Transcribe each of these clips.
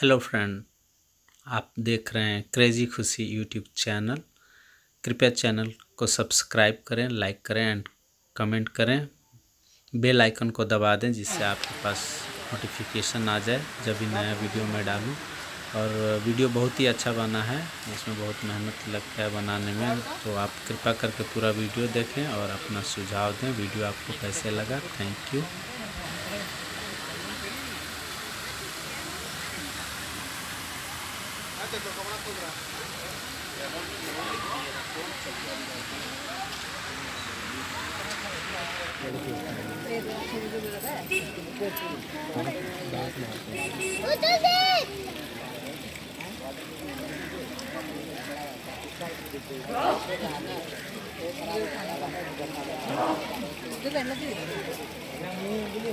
Hello friend आप देख रहे हैं क्रेजी खुशी यूट्यूब चैनल कृपया चैनल को सब्सक्राइब करें लाइक करें एंड कमेंट करें। बेल आइकन को दबा दें जिससे आपके पास नोटिफिकेशन आ जाए जब भी नया वीडियो मैं डालूं। और वीडियो बहुत ही अच्छा बना है, इसमें बहुत मेहनत लगता है बनाने में। तो आप कृपया करके पूरा वीडियो देखें और अपना सुझाव दें। वीडियो आपको कैसे लगा? Thank you itu kan lagi. Yang ini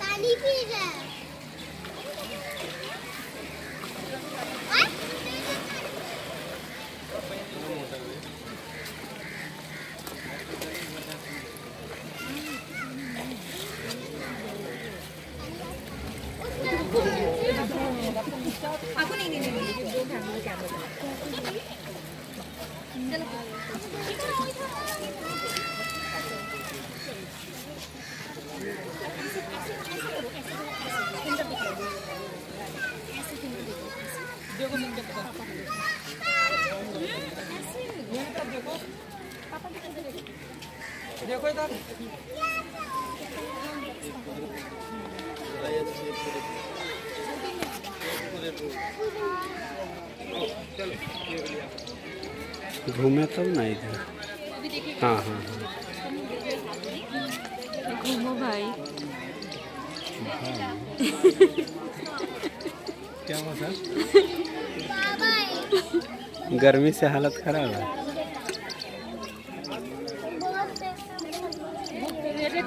Tani pizza. nih nih nih nih kamera kamera देखो इधर घूमे तब ना इधर। हाँ हाँ हाँ। घूमो भाई। क्या हुआ सर? गर्मी से हालत खराब है।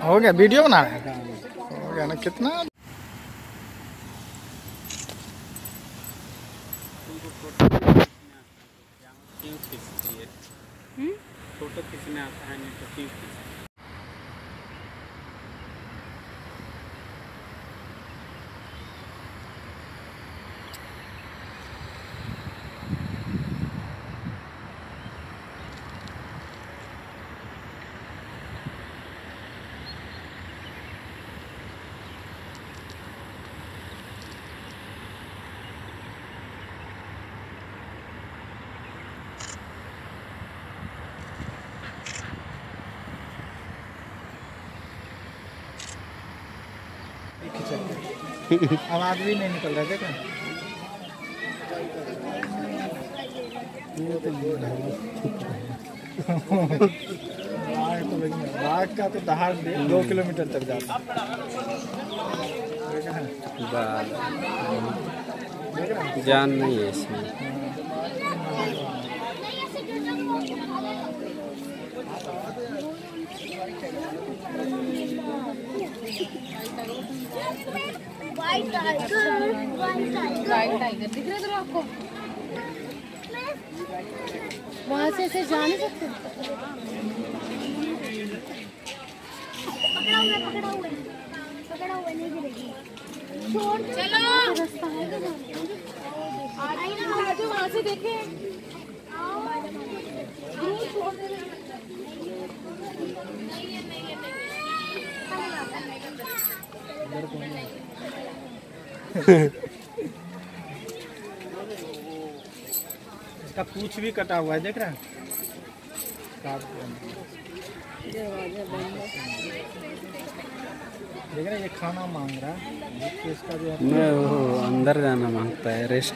हो गया वीडियो बना रहे हैं। हो गया ना कितना क्यों खींचती है फ़ोटो खींचने आता है नहीं तो क्यों खींचती आवाज़ भी नहीं निकल रहा देखो बाघ का तो दहाड़ दे- किलोमीटर तक जाता? जान नहीं है इसमें। White tiger white tiger white tiger दिख रहा है आपको वहाँ से ऐसे जा नहीं सकते पकड़ा हुआ पकड़ा हुआ पकड़ा हुआ नहीं गिरेगी छोड़ चलो रास्ता है तो से देखे इसका पूछ भी कटा हुआ है, देख रहे हैं? देख रहे ये खाना मांग रहा है। इसका जो है अंदर जाना माँगता है रेस्ट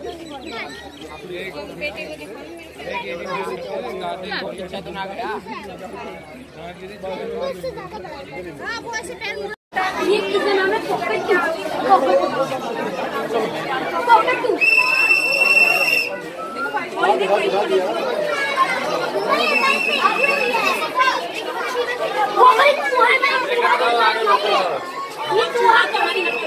ये किसका नाम है पॉकेट पॉकेट टू ये तो